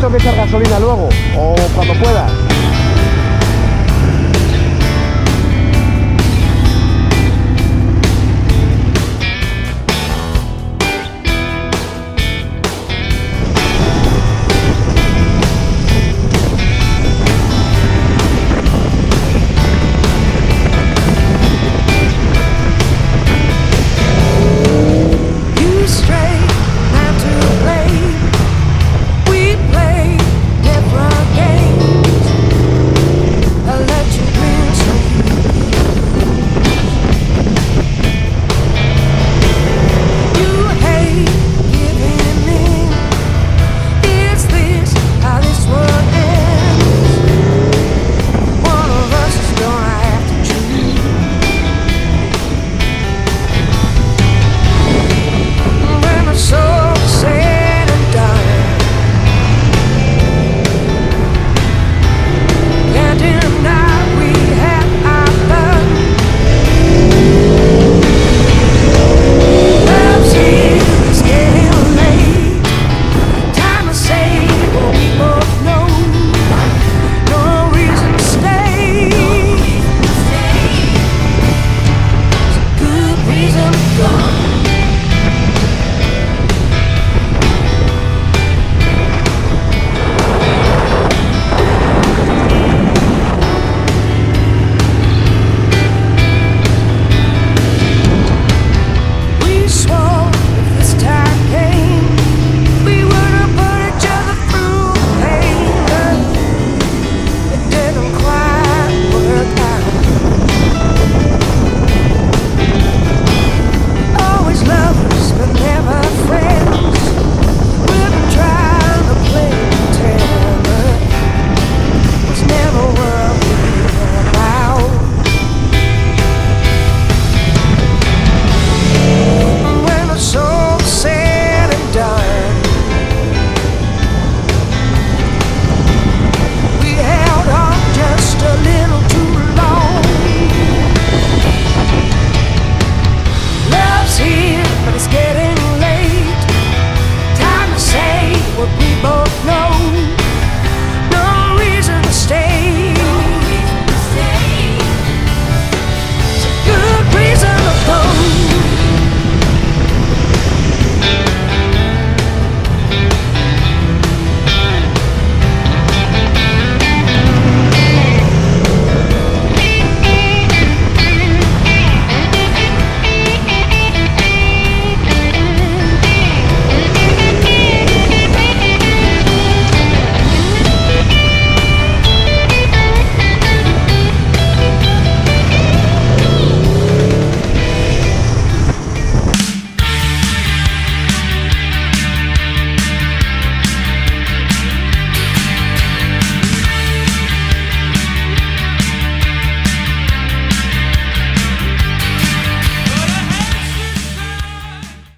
Perfecto que echar gasolina luego o cuando puedas. Stop!